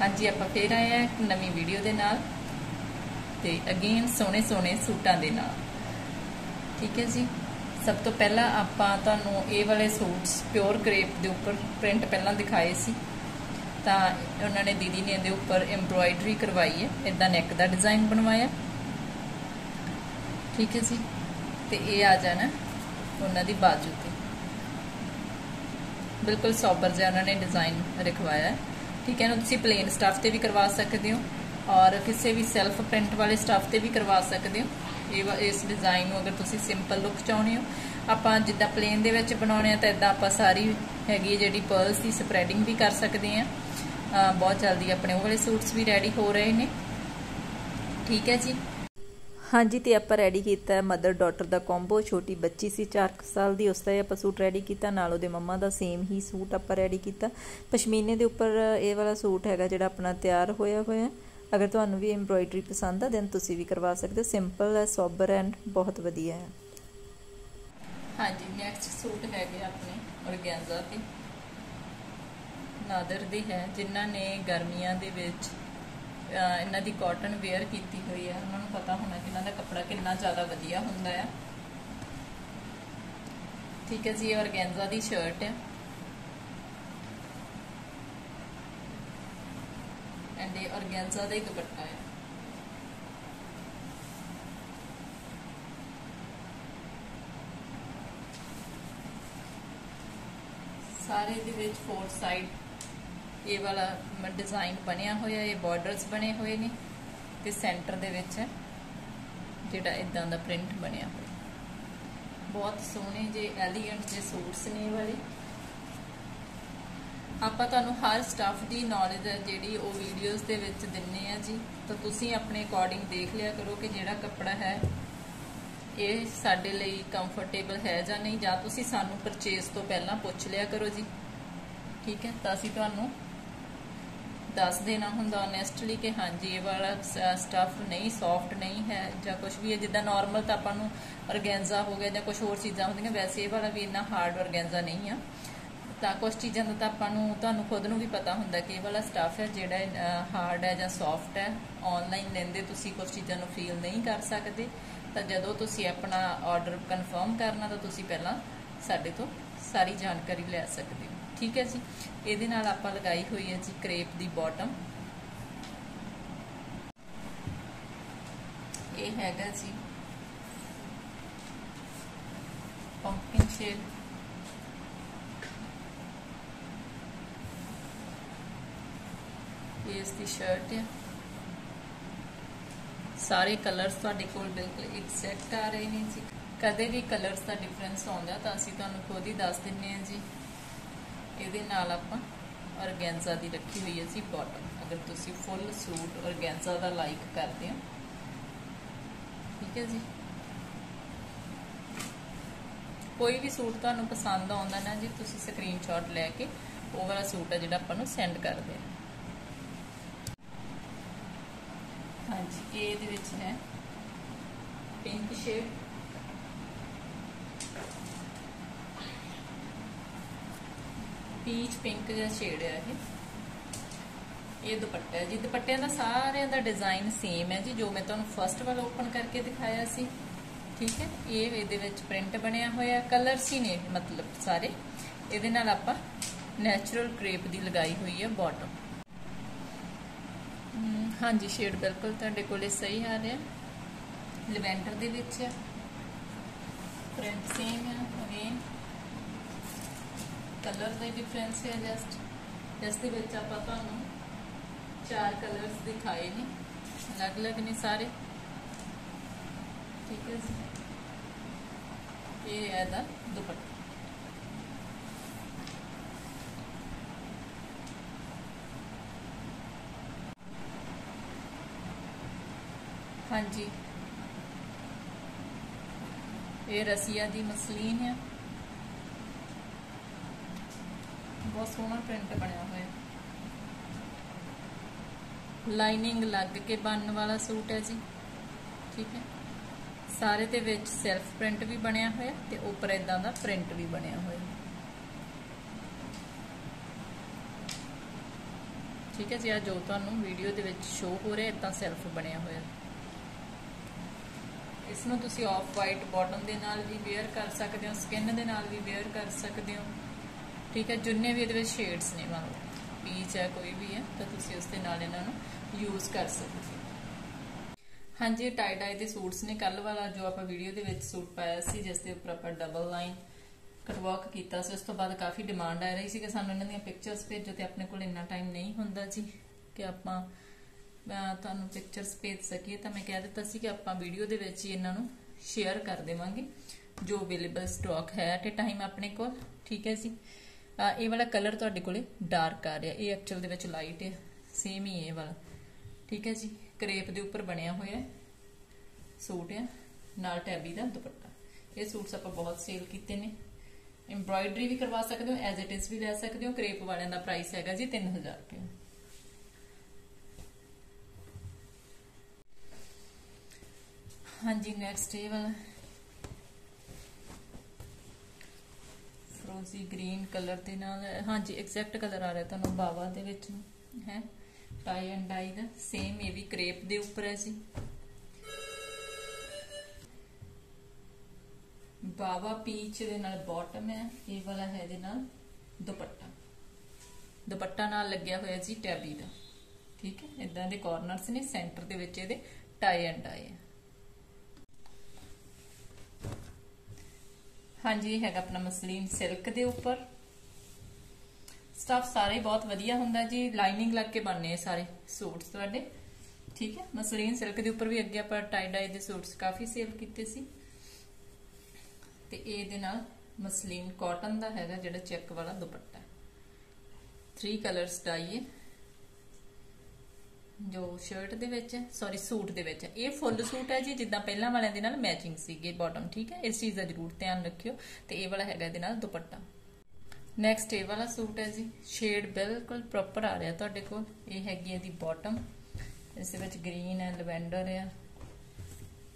ਹਾਂਜੀ, ਆਪਾਂ ਫੇਰ ਆਏ ਆ ਇੱਕ ਨਵੀਂ ਵੀਡੀਓ ਦੇ ਨਾਲ ਤੇ ਅਗੇਨ ਸੋਹਣੇ ਸੋਹਣੇ ਸੂਟਾਂ ਦੇ ਨਾਲ। ਠੀਕ ਹੈ ਜੀ? ਸਭ ਤੋਂ ਪਹਿਲਾਂ ਆਪਾਂ ਤੁਹਾਨੂੰ ਇਹ ਵਾਲੇ ਸੂਟਸ ਪਿਓਰ ਕ੍ਰੇਪ ਦੇ ਉੱਪਰ ਪ੍ਰਿੰਟ ਪਹਿਲਾਂ ਦਿਖਾਏ ਸੀ। ਤਾਂ ਉਹਨਾਂ ਨੇ ਦੀਦੀ ਨੇ ਇਹਦੇ ਉੱਪਰ ਐਮਬ੍ਰੋਇਡਰੀ ਕਰਵਾਈ ਹੈ। ਇਦਾਂ ਨੈਕ ਦਾ ਡਿਜ਼ਾਈਨ ਬਣਵਾਇਆ। ਠੀਕ ਹੈ ਜੀ? ਤੇ ਇਹ ਆ ਜਾਣਾ ਉਹਨਾਂ ਦੀ ਬਾਜੂ ਤੇ। ਬਿਲਕੁਲ ਸੋਬਰ ਜਿਹਾ ਉਹਨਾਂ ਨੇ ਡਿਜ਼ਾਈਨ ਰਖਵਾਇਆ ਹੈ। ਠੀਕ ਹੈ ਨਾ ਤੁਸੀਂ ਪਲੇਨ ਸਟੱਫ ਤੇ ਵੀ ਕਰਵਾ ਸਕਦੇ ਹੋ ਔਰ ਕਿਸੇ ਵੀ ਸੈਲਫ ਪ੍ਰਿੰਟ ਵਾਲੇ ਸਟੱਫ ਤੇ ਵੀ ਕਰਵਾ ਸਕਦੇ ਹੋ। ਇਹ ਇਸ ਡਿਜ਼ਾਈਨ ਨੂੰ ਅਗਰ ਤੁਸੀਂ ਸਿੰਪਲ ਲੁੱਕ ਚਾਹੁੰਦੇ ਹੋ, ਆਪਾਂ ਜਿੱਦਾਂ ਪਲੇਨ ਦੇ ਵਿੱਚ ਬਣਾਉਣੇ ਆ ਤਾਂ ਇਦਾਂ ਆਪਾਂ ਸਾਰੀ ਹੈਗੀ ਜਿਹੜੀ ਪਰਲਸ ਦੀ ਸਪਰੈਡਿੰਗ ਵੀ ਕਰ ਸਕਦੇ ਆ ਬਹੁਤ ਜਲਦੀ ਆਪਣੇ ਉਹ ਵਾਲੇ ਸੂਟਸ ਵੀ ਰੈਡੀ ਹੋ ਰਹੇ ਨੇ। ਠੀਕ ਹੈ ਜੀ। ਹਾਂਜੀ, ਤੇ ਆਪਾਂ ਰੈਡੀ ਕੀਤਾ ਮਦਰ ਡਾਟਰ ਦਾ ਕੰਬੋ ਛੋਟੀ ਬੱਚੀ ਸੀ 4 ਸਾਲ ਦੀ, ਉਸ ਦਾ ਆਪਾਂ ਸੂਟ ਰੈਡੀ ਕੀਤਾ। ਨਾਲ ਉਹਦੇ ਮੰਮਾ ਦਾ ਸੇਮ ਹੀ ਸੂਟ ਆਪਾਂ ਰੈਡੀ ਕੀਤਾ। ਪਸ਼ਮੀਨੇ ਦੇ ਉੱਪਰ ਇਹ ਵਾਲਾ ਸੂਟ ਹੈਗਾ ਜਿਹੜਾ ਆਪਣਾ ਤਿਆਰ ਹੋਇਆ ਹੋਇਆ। ਅਗਰ ਤੁਹਾਨੂੰ ਵੀ ਐਮਬ੍ਰੋਇਡਰੀ ਪਸੰਦ ਆ ਦੈਨ ਤੁਸੀਂ ਵੀ ਕਰਵਾ ਸਕਦੇ ਹੋ। ਸਿੰਪਲ ਹੈ ਸੋਬਰ ਐਂਡ ਬਹੁਤ ਵਧੀਆ ਹੈ। ਹਾਂਜੀ ਨੈਕਸਟ ਸੂਟ ਹੈਗੇ ਆਪਣੇ ਔਰਗੈਂਜ਼ਾ ਤੇ ਨਾਦਰ ਦੇ ਹੈ, ਜਿਨ੍ਹਾਂ ਨੇ ਗਰਮੀਆਂ ਦੇ ਵਿੱਚ ਇਹਨਾਂ ਦੀ ਕਾਟਨ ਵੇਅਰ ਕੀਤੀ ਹੋਈ ਹੈ। ਉਹਨਾਂ ਨੂੰ ਪਤਾ ਹੋਣਾ ਕਿ ਇਹਨਾਂ ਦਾ ਕੱਪੜਾ ਕਿੰਨਾ ਜ਼ਿਆਦਾ ਵਧੀਆ ਹੁੰਦਾ ਹੈ। ਠੀਕ ਹੈ ਜੀ, ਇਹ ਔਰਗੈਂਜ਼ਾ ਦੀ ਸ਼ਰਟ ਹੈ। ਐਂਡ ਇਹ ਔਰਗੈਂਜ਼ਾ ਦਾ ਹੀ ਦੁਪੱਟਾ ਹੈ। ਸਾਰੇ ਦੇ ਵਿੱਚ ਫੋਰ ਸਾਈਡ ਇਹ ਵਾਲਾ ਡਿਜ਼ਾਈਨ ਬਣਿਆ ਹੋਇਆ, ਇਹ ਬਾਰਡਰਸ ਬਣੇ ਹੋਏ ਨੇ ਤੇ ਸੈਂਟਰ ਦੇ ਵਿੱਚ ਜਿਹੜਾ ਇਦਾਂ ਦਾ ਪ੍ਰਿੰਟ ਬਣਿਆ ਹੋਇਆ। ਬਹੁਤ ਸੋਹਣੇ ਜੇ ਐਲੀਗੈਂਟ ਜੇ ਸੂਟਸ ਨੇ ਵਾਲੇ। ਆਪਾਂ ਤੁਹਾਨੂੰ ਹਰ ਸਟਾਫ ਦੀ ਨੌਲੇਜ ਹੈ ਜਿਹੜੀ ਉਹ ਵੀਡੀਓਜ਼ ਦੇ ਵਿੱਚ ਦਿੰਨੇ ਆ ਜੀ। ਤਾਂ ਤੁਸੀਂ ਆਪਣੇ ਅਕੋਰਡਿੰਗ ਦੇਖ ਲਿਆ ਕਰੋ ਕਿ ਜਿਹੜਾ ਕੱਪੜਾ ਹੈ, ਇਹ ਸਾਡੇ ਲਈ ਕੰਫਰਟੇਬਲ ਹੈ ਜਾਂ ਨਹੀਂ, ਜਾਂ ਤੁਸੀਂ ਸਾਨੂੰ ਪਰਚੇਸ ਤੋਂ ਪਹਿਲਾਂ ਪੁੱਛ ਲਿਆ ਕਰੋ ਜੀ। ਠੀਕ ਹੈ? ਤਾਂ ਅਸੀਂ ਤੁਹਾਨੂੰ ਦੱਸ ਦੇਣਾ ਹੁੰਦਾ ਓਨੈਸਟਲੀ ਕਿ ਹਾਂਜੀ, ਇਹ ਵਾਲਾ ਸਟਫ ਨਹੀਂ ਸੌਫਟ ਨਹੀਂ ਹੈ ਜਾਂ ਕੁਝ ਵੀ ਹੈ। ਜਿੱਦਾਂ ਨਾਰਮਲ ਤਾਂ ਆਪਾਂ ਨੂੰ ਔਰਗੈਂਜ਼ਾ ਹੋ ਗਿਆ ਜਾਂ ਕੁਝ ਹੋਰ ਚੀਜ਼ਾਂ ਹੁੰਦੀਆਂ, ਵੈਸੇ ਇਹ ਵਾਲਾ ਵੀ ਇੰਨਾ ਹਾਰਡ ਔਰਗੈਂਜ਼ਾ ਨਹੀਂ ਆ। ਤਾਂ ਕੁਝ ਚੀਜ਼ਾਂ ਦਾ ਤਾਂ ਆਪਾਂ ਨੂੰ, ਤੁਹਾਨੂੰ ਖੁਦ ਨੂੰ ਵੀ ਪਤਾ ਹੁੰਦਾ ਕਿ ਇਹ ਵਾਲਾ ਸਟਫ ਹੈ ਜਿਹੜਾ ਹਾਰਡ ਹੈ ਜਾਂ ਸੌਫਟ ਹੈ। ਆਨਲਾਈਨ ਲੈਂਦੇ ਤੁਸੀਂ ਕੁਝ ਚੀਜ਼ਾਂ ਨੂੰ ਫੀਲ ਨਹੀਂ ਕਰ ਸਕਦੇ। ਤਾਂ ਜਦੋਂ ਤੁਸੀਂ ਆਪਣਾ ਆਰਡਰ ਕਨਫਰਮ ਕਰਨਾ ਤਾਂ ਤੁਸੀਂ ਪਹਿਲਾਂ ਸਾਡੇ ਤੋਂ ਸਾਰੀ ਜਾਣਕਾਰੀ ਲੈ ਸਕਦੇ ਹੋ। ਠੀਕ ਹੈ ਜੀ। ਇਹਦੇ ਨਾਲ ਆਪਾਂ ਲਗਾਈ ਹੋਈ ਹੈ ਜੀ ਕ੍ਰੇਪ ਦੀ ਬਾਟਮ। ਇਹ ਹੈਗਾ ਜੀ ਪੰਪਕਿਨ ਸ਼ੇਡ ਇਹ ਇਸ ਦੀ ਸ਼ਰਟ ਹੈ ਸਾਰੇ ਕਲਰਸ ਤੁਹਾਡੇ ਕੋਲ ਬਿਲਕੁਲ ਐਗਜ਼ੈਕਟ ਆ ਰਹੇ ਨੇ ਜੀ। ਕਦੇ ਵੀ ਕਲਰਸ ਦਾ ਡਿਫਰੈਂਸ ਆਉਂਦਾ ਤਾਂ ਅਸੀਂ ਤੁਹਾਨੂੰ ਖੁਦ ਹੀ ਦੱਸ ਦਿੰਨੇ ਆ ਜੀ। ਇਹਦੇ ਨਾਲ ਆਪਾਂ ਔਰਗੈਂਜ਼ਾ ਦੀ ਰੱਖੀ ਹੋਈ ਹੈ ਜੀ ਬਾਟਮ ਅਗਰ ਤੁਸੀਂ ਫੁੱਲ ਸੂਟ ਔਰਗੈਂਜ਼ਾ ਦਾ ਲਾਈਕ ਕਰਦੇ ਹੋ। ਠੀਕ ਹੈ ਜੀ। ਕੋਈ ਵੀ ਸੂਟ ਤੁਹਾਨੂੰ ਪਸੰਦ ਆਉਂਦਾ ਨਾ ਜੀ, ਤੁਸੀਂ ਸਕਰੀਨਸ਼ਾਟ ਲੈ ਕੇ ਉਹ ਵਾਲਾ ਸੂਟ ਹੈ ਜਿਹੜਾ ਆਪਾਂ ਨੂੰ ਸੈਂਡ ਕਰ ਦੇਣਾ ਹਾਂਜੀ, ਇਹ ਇਹਦੇ ਵਿੱਚ ਹੈ। ਪਿੰਕ ਸ਼ੇਡ ਪੀਚ ਪਿੰਕ ਜਿਹਾ ਸ਼ੇਡ ਹੈ ਇਹ। ਇਹ ਦੁਪੱਟਾ ਜੀ, ਦੁਪੱਟਿਆਂ ਦਾ ਸਾਰਿਆਂ ਦਾ ਡਿਜ਼ਾਈਨ ਸੇਮ ਹੈ ਜੀ, ਜੋ ਮੈਂ ਤੁਹਾਨੂੰ ਫਰਸਟ ਵਾਲਾ ਓਪਨ ਕਰਕੇ ਦਿਖਾਇਆ ਸੀ। ਠੀਕ ਹੈ? ਇਹ ਇਹਦੇ ਵਿੱਚ ਪ੍ਰਿੰਟ ਬਣਿਆ ਹੋਇਆ ਕਲਰਸ ਹੀ ਨੇ ਮਤਲਬ ਸਾਰੇ। ਇਹਦੇ ਨਾਲ ਆਪਾਂ ਨੈਚੁਰਲ ਕ੍ਰੇਪ ਦੀ ਲਗਾਈ ਹੋਈ ਹੈ ਬਾਟਮ ਹਾਂਜੀ ਸ਼ੇਡ ਬਿਲਕੁਲ ਤੁਹਾਡੇ ਕੋਲੇ ਸਹੀ ਆ ਰਿਹਾ। ਲਵੈਂਡਰ ਦੇ ਵਿੱਚ ਹੈ ਪ੍ਰਿੰਟ ਸੇਮ ਹੈ ਅਗੇਨ ਕਲਰ ਦਾ ਡਿਫਰੈਂਸ ਹੈ ਜਸਟ ਜਿਸ ਦੇ ਵਿੱਚ ਆਪਾਂ ਤੁਹਾਨੂੰ ਚਾਰ ਕਲਰਸ ਦਿਖਾਏ ਨੇ, ਅਲੱਗ-ਅਲੱਗ ਨੇ ਸਾਰੇ। ਠੀਕ ਹੈ ਜੀ। ਇਹ ਹੈ ਦਾ ਦੁਪੱਟਾ। ਹਾਂਜੀ। ਇਹ ਰਸੀਆ ਦੀ ਮਸਲੀਨ ਹੈ। ਬਹੁਤ ਸੋਹਣਾ ਪ੍ਰਿੰਟ ਬਣਿਆ ਹੋਇਆ। ਲਾਈਨਿੰਗ ਲੱਗ ਕੇ ਬਣਨ ਵਾਲਾ ਸੂਟ ਹੈ ਜੀ। ਠੀਕ ਹੈ। ਸਾਰੇ ਦੇ ਵਿੱਚ ਸੈਲਫ ਪ੍ਰਿੰਟ ਵੀ ਬਣਿਆ ਹੋਇਆ ਤੇ ਉੱਪਰ ਇਦਾਂ ਦਾ ਪ੍ਰਿੰਟ ਵੀ ਬਣਿਆ ਹੋਇਆ। ਠੀਕ ਹੈ ਜੀ, ਆ ਜੋ ਤੁਹਾਨੂੰ ਵੀਡੀਓ ਦੇ ਵਿੱਚ ਸ਼ੋ ਹੋ ਰਿਹਾ ਇਦਾਂ ਸੈਲਫ ਬਣਿਆ ਹੋਇਆ। ਇਸ ਨੂੰ ਤੁਸੀਂ ਆਫ ਵਾਈਟ ਬਾਟਮ ਦੇ ਨਾਲ ਵੀ ਵੇਅਰ ਕਰ ਸਕਦੇ ਹੋ ਸਕਿਨ ਦੇ ਨਾਲ ਵੀ ਵੇਅਰ ਕਰ ਸਕਦੇ ਹੋ। ਠੀਕ ਹੈ, ਜਿੰਨੇ ਵੀ ਇਹਦੇ ਵਿੱਚ ਸ਼ੇਡਸ ਨੇ ਮੰਨ ਲਓ ਪੀਚ ਹੈ, ਕੋਈ ਵੀ ਹੈ, ਤਾਂ ਤੁਸੀਂ ਉਸ ਦੇ ਨਾਲ ਇਹਨਾਂ ਨੂੰ ਯੂਜ਼ ਕਰ ਸਕਦੇ ਹੋ। ਹਾਂਜੀ ਟਾਈ ਡਾਈ ਦੇ ਸੂਟਸ ਨੇ ਕੱਲ ਵਾਲਾ ਜੋ ਆਪਾਂ ਵੀਡੀਓ ਦੇ ਵਿੱਚ ਸੂਟ ਪਾਇਆ ਸੀ, ਜਿਸ ਦੇ ਉੱਪਰ ਆਪਾਂ ਡਬਲ ਲਾਈਨ ਕਟਵਰਕ ਕੀਤਾ ਸੀ, ਉਸ ਤੋਂ ਬਾਅਦ ਕਾਫੀ ਡਿਮਾਂਡ ਆ ਰਹੀ ਸੀ ਕਿ ਸਾਨੂੰ ਇਹਨਾਂ ਦੀਆਂ ਪਿਕਚਰਸ ਭੇਜੋ ਤੇ ਆਪਣੇ ਕੋਲ ਇੰਨਾ ਟਾਈਮ ਨਹੀਂ ਹੁੰਦਾ ਜੀ ਕਿ ਆਪਾਂ ਤੁਹਾਨੂੰ ਪਿਕਚਰਸ ਭੇਜ ਸਕੀਏ। ਤਾਂ ਮੈਂ ਕਹਿ ਦਿੱਤਾ ਸੀ ਕਿ ਆਪਾਂ ਵੀਡੀਓ ਦੇ ਵਿੱਚ ਹੀ ਇਹਨਾਂ ਨੂੰ ਸ਼ੇਅਰ ਕਰ ਦੇਵਾਂਗੇ, ਜੋ ਅਵੇਲੇਬਲ ਸਟਾਕ ਹੈ ਤੇ ਟਾਈਮ ਆਪਣੇ ਕੋਲ, ਠੀਕ ਹੈ ਜੀ। ਇਹ ਵਾਲਾ ਕਲਰ ਤੁਹਾਡੇ ਕੋਲੇ ਡਾਰਕ ਆ ਰਿਹਾ। ਇਹ ਐਕਚੁਅਲ ਦੇ ਵਿੱਚ ਲਾਈਟ ਹੈ ਸੇਮ ਹੀ ਇਹ ਵਾਲਾ। ਠੀਕ ਹੈ ਜੀ? ਕਰੇਪ ਦੇ ਉੱਪਰ ਬਣਿਆ ਹੋਇਆ ਸੂਟ ਹੈ ਨਾਲ ਟੈਬੀ ਦਾ ਦੁਪੱਟਾ। ਇਹ ਸੂਟਸ ਆਪਾਂ ਬਹੁਤ ਸੇਲ ਕੀਤੇ ਨੇ। ਐਮਬ੍ਰਾਇਡਰੀ ਵੀ ਕਰਵਾ ਸਕਦੇ ਹੋ ਐਜ਼ ਇਟ ਇਜ਼ ਵੀ ਲੈ ਸਕਦੇ ਹੋ। ਕਰੇਪ ਵਾਲਿਆਂ ਦਾ ਪ੍ਰਾਈਸ ਹੈਗਾ ਜੀ 3000 ਰੁਪਏ ਹਾਂਜੀ ਨੈਕਸਟ ਇਹ ਵਾਲਾ। ਫਰੋਜ਼ੀ ਗ੍ਰੀਨ ਕਲਰ ਦੇ ਨਾਲ। ਹਾਂਜੀ ਐਗਜ਼ੈਕਟ ਕਲਰ ਆ ਰਿਹਾ ਤੁਹਾਨੂੰ ਬਾਵਾ ਦੇ ਵਿੱਚ ਹੈ। ਟਾਈ ਐਂਡ ਡਾਈ ਦਾ ਸੇਮ ਇਹ ਵੀ ਕ੍ਰੇਪ ਦੇ ਉੱਪਰ ਹੈ ਜੀ। ਬਾਵਾ ਪੀਚ ਦੇ ਨਾਲ ਬਾਟਮ ਹੈ, ਇਹ ਵਾਲਾ ਹੈ ਇਹਦੇ ਨਾਲ ਦੁਪੱਟਾ। ਦੁਪੱਟਾ ਨਾਲ ਲੱਗਿਆ ਹੋਇਆ ਜੀ ਟੈਬੀ ਦਾ। ਠੀਕ ਹੈ ਇਦਾਂ ਦੇ ਕਾਰਨਰਸ ਨੇ ਸੈਂਟਰ ਦੇ ਵਿੱਚ ਇਹਦੇ ਟਾਈ ਐਂਡ ਡਾਈ ਹੈ। ਹਾਂਜੀ, ਹੈਗਾ ਆਪਣਾ ਮਸਲੀਨ ਸਿਲਕ ਦੇ ਉੱਪਰ। ਸਟਫ ਸਾਰੇ ਬਹੁਤ ਵਧੀਆ ਹੁੰਦਾ ਜੀ ਲਾਈਨਿੰਗ ਲੱਗ ਕੇ ਬਣਨੇ ਸਾਰੇ ਸੂਟਸ ਤੁਹਾਡੇ। ਠੀਕ ਹੈ, ਮਸਲੀਨ ਸਿਲਕ ਦੇ ਉੱਪਰ ਵੀ ਅੱਗੇ ਆਪਾਂ ਟਾਈ ਡਾਈ ਦੇ ਸੂਟਸ ਕਾਫੀ ਸੇਲ ਕੀਤੇ ਸੀ। ਤੇ ਇਹ ਦੇ ਨਾਲ ਮਸਲੀਨ ਕਾਟਨ ਦਾ ਹੈਗਾ ਜਿਹੜਾ ਚੈੱਕ ਵਾਲਾ ਦੁਪੱਟਾ। 3 ਕਲਰਸ ਡਾਈ ਹੈ। ਜੋ ਸ਼ਰਟ ਦੇ ਵਿੱਚ ਸੌਰੀ ਸੂਟ ਦੇ ਵਿੱਚ ਇਹ ਫੁੱਲ ਸੂਟ ਹੈ ਜੀ, ਜਿੱਦਾਂ ਪਹਿਲਾਂ ਵਾਲਿਆਂ ਦੇ ਨਾਲ ਮੈਚਿੰਗ ਸੀਗੇ ਬਾਟਮ ਠੀਕ ਹੈ? ਇਸ ਚੀਜ਼ ਦਾ ਜ਼ਰੂਰ ਧਿਆਨ ਰੱਖਿਓ ਤੇ ਇਹ ਵਾਲਾ ਹੈਗਾ ਇਹਦੇ ਨਾਲ ਦੁਪੱਟਾ। ਨੈਕਸਟ ਇਹ ਵਾਲਾ ਸੂਟ ਹੈ ਜੀ ਸ਼ੇਡ ਬਿਲਕੁਲ ਪ੍ਰੋਪਰ ਆ ਰਿਹਾ ਤੁਹਾਡੇ ਕੋਲ। ਇਹ ਹੈਗੀ ਇਹਦੀ ਬਾਟਮ ਇਸ ਦੇ ਵਿੱਚ ਗ੍ਰੀਨ ਹੈ ਲਵੈਂਡਰ ਹੈ।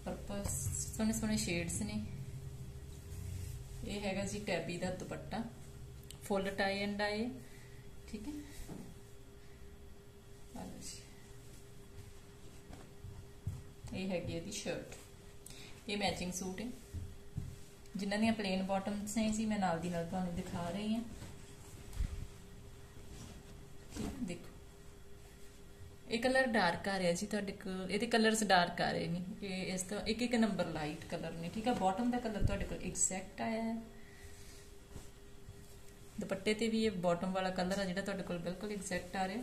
ਪਰਪਲ ਸੋਹਣੇ ਸੋਹਣੇ ਸ਼ੇਡਸ ਨੇ। ਇਹ ਹੈਗਾ ਜੀ ਟੈਬੀ ਦਾ ਦੁਪੱਟਾ। ਫੁੱਲ ਟਾਈ ਐਂਡ ਆਏ ਠੀਕ ਹੈ? ਇਹ ਹੈਗੀ ਇਹਦੀ ਸ਼ਰਟ ਇਹ ਮੈਚਿੰਗ ਸੂਟ ਹੈ ਜਿਨ੍ਹਾਂ ਦੀਆਂ ਪਲੇਨ ਬਾਟਮਸ ਨੇ ਸੀ ਮੈਂ ਨਾਲ ਦੀ ਨਾਲ ਤੁਹਾਨੂੰ ਦਿਖਾ ਰਹੀ ਹਾਂ ਦੇਖੋ। ਇਹ ਕਲਰ ਡਾਰਕ ਆ ਰਿਹਾ ਜੀ, ਤੁਹਾਡੇ ਕੋਲ। ਇਹਦੇ ਕਲਰਸ ਡਾਰਕ ਆ ਰਹੇ ਨੇ। ਇਹ ਇਸ ਤੋਂ ਇੱਕ ਇੱਕ ਨੰਬਰ ਲਾਈਟ ਕਲਰ ਨੇ, ਠੀਕ ਆ? ਬਾਟਮ ਦਾ ਕਲਰ ਤੁਹਾਡੇ ਕੋਲ ਐਗਜ਼ੈਕਟ ਆਇਆ ਹੈ। ਦੁਪੱਟੇ ਤੇ ਵੀ ਇਹ ਬਾਟਮ ਵਾਲਾ ਕਲਰ ਆ ਜਿਹੜਾ ਤੁਹਾਡੇ ਕੋਲ ਬਿਲਕੁਲ ਐਗਜ਼ੈਕਟ ਆ ਰਿਹਾ।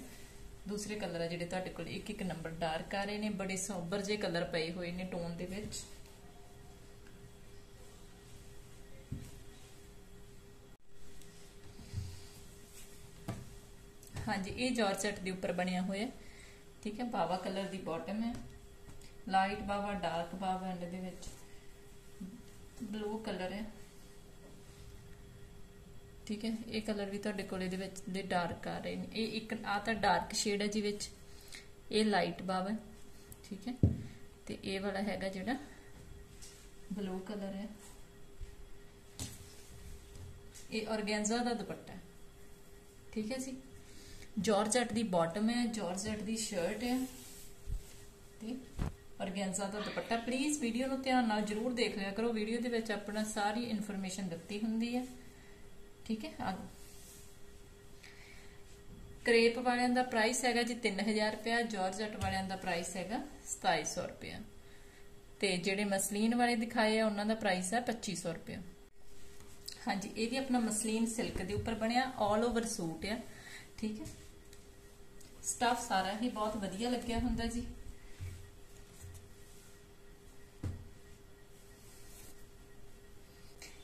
ਦੂਸਰੇ ਕਲਰ ਆ ਜਿਹੜੇ ਤੁਹਾਡੇ ਕੋਲ, ਇੱਕ ਇੱਕ ਨੰਬਰ ਡਾਰਕ ਆ ਰਹੇ ਨੇ, ਬੜੇ ਸੋਬਰ ਜੇ ਕਲਰ ਪਏ ਹੋਏ ਨੇ ਟੋਨ ਦੇ ਵਿੱਚ। ਹਾਂਜੀ, ਇਹ ਜਾਰਜਟ ਦੇ ਉੱਪਰ ਬਣਿਆ ਹੋਇਆ ਠੀਕ ਹੈ, ਬਾਵਾ ਕਲਰ ਦੀ ਬਾਟਮ ਹੈ। ਲਾਈਟ ਬਾਵਾ ਡਾਰਕ ਬਾਵਾ ਐਂਡ ਦੇ ਵਿੱਚ। ਬਲੂ ਕਲਰ ਹੈ। ਠੀਕ ਹੈ? ਇਹ ਕਲਰ ਵੀ ਤੁਹਾਡੇ ਕੋਲ ਇਹਦੇ ਵਿੱਚ ਦੇ ਡਾਰਕ ਆ ਰਹੇ ਨੇ। ਇਹ ਇੱਕ ਆ ਤਾਂ ਡਾਰਕ ਸ਼ੇਡ ਹੈ ਜੀ ਵਿੱਚ। ਇਹ ਲਾਈਟ ਬਾਵਾ ਠੀਕ ਹੈ? ਤੇ ਇਹ ਵਾਲਾ ਹੈਗਾ ਜਿਹੜਾ ਬਲੂ ਕਲਰ ਹੈ। ਇਹ ਔਰਗੈਂਜ਼ਾ ਦਾ ਦੁਪੱਟਾ ਠੀਕ ਹੈ ਜੀ? ਜਾਰਜਟ ਦੀ ਬਾਟਮ ਹੈ ਜਾਰਜਟ ਦੀ ਸ਼ਰਟ ਹੈ। ਤੇ ਔਰਗੈਂਜ਼ਾ ਦਾ ਦੁਪੱਟਾ। ਪਲੀਜ਼ ਵੀਡੀਓ ਨੂੰ ਧਿਆਨ ਨਾਲ ਜਰੂਰ ਦੇਖ ਲਿਆ ਕਰੋ। ਵੀਡੀਓ ਦੇ ਵਿੱਚ ਆਪਣਾ ਸਾਰੀ ਇਨਫੋਰਮੇਸ਼ਨ ਦਿੱਤੀ ਹੁੰਦੀ ਹੈ। ਠੀਕ ਹੈ? ਆ ਕ੍ਰੇਪ ਵਾਲਿਆਂ ਦਾ ਪ੍ਰਾਈਸ ਹੈਗਾ ਜੀ 3000 ਰੁਪਿਆ ਜਾਰਜਟ ਵਾਲਿਆਂ ਦਾ ਪ੍ਰਾਈਸ ਹੈਗਾ 2700 ਰੁਪਿਆ ਤੇ ਜਿਹੜੇ ਮਸਲੀਨ ਵਾਲੇ ਦਿਖਾਏ ਆ, ਉਹਨਾਂ ਦਾ ਪ੍ਰਾਈਸ ਹੈ 2500 ਰੁਪਿਆ ਹਾਂਜੀ, ਇਹ ਵੀ ਆਪਣਾ ਮਸਲੀਨ ਸਿਲਕ ਦੇ ਉੱਪਰ ਬਣਿਆ 올 ਓਵਰ ਸੂਟ ਆ। ਠੀਕ ਹੈ? ਸਟਫ ਸਾਰਾ ਹੀ ਬਹੁਤ ਵਧੀਆ ਲੱਗਿਆ ਹੁੰਦਾ ਜੀ।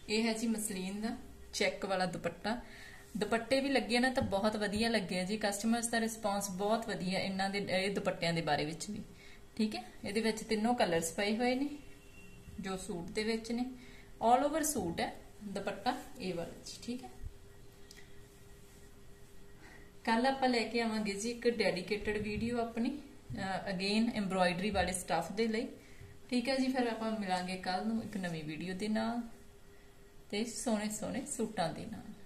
ਇਹ ਹੈ ਜੀ ਮਸਲੀਨ ਦਾ। ਚੈੱਕ ਵਾਲਾ ਦੁਪੱਟਾ। ਦੁਪੱਟੇ ਵੀ ਲੱਗੇ ਨਾ ਤਾਂ ਬਹੁਤ ਵਧੀਆ ਲੱਗੇ ਜੀ। ਕਸਟਮਰਸ ਦਾ ਰਿਸਪਾਂਸ ਬਹੁਤ ਵਧੀਆ ਇਹਨਾਂ ਦੇ, ਇਹ ਦੁਪੱਟਿਆਂ ਦੇ ਬਾਰੇ ਵਿੱਚ ਵੀ। ਠੀਕ ਹੈ? ਇਹਦੇ ਵਿੱਚ ਤਿੰਨੋਂ ਕਲਰਸ ਪਏ ਹੋਏ ਨੇ, ਜੋ ਸੂਟ ਦੇ ਵਿੱਚ ਨੇ। 올 ਓਵਰ ਸੂਟ ਹੈ, ਦੁਪੱਟਾ ਇਹ ਵਾਲਾ ਜੀ, ਠੀਕ ਹੈ? ਕੱਲ ਆਪਾਂ ਲੈ ਕੇ ਆਵਾਂਗੇ ਜੀ ਇੱਕ ਡੈਡੀਕੇਟਡ ਵੀਡੀਓ ਆਪਣੀ ਅਗੇਨ ਐਮਬ੍ਰੋਇਡਰੀ ਵਾਲੇ ਸਟਾਫ ਦੇ ਲਈ। ਠੀਕ ਹੈ ਜੀ, ਫਿਰ ਆਪਾਂ ਮਿਲਾਂਗੇ ਕੱਲ ਨੂੰ ਇੱਕ ਨਵੀਂ ਵੀਡੀਓ ਦੇ ਨਾਲ। ਤੇ ਸੋਹਣੇ ਸੋਹਣੇ ਸੂਟਾਂ ਦੇ ਨਾਲ।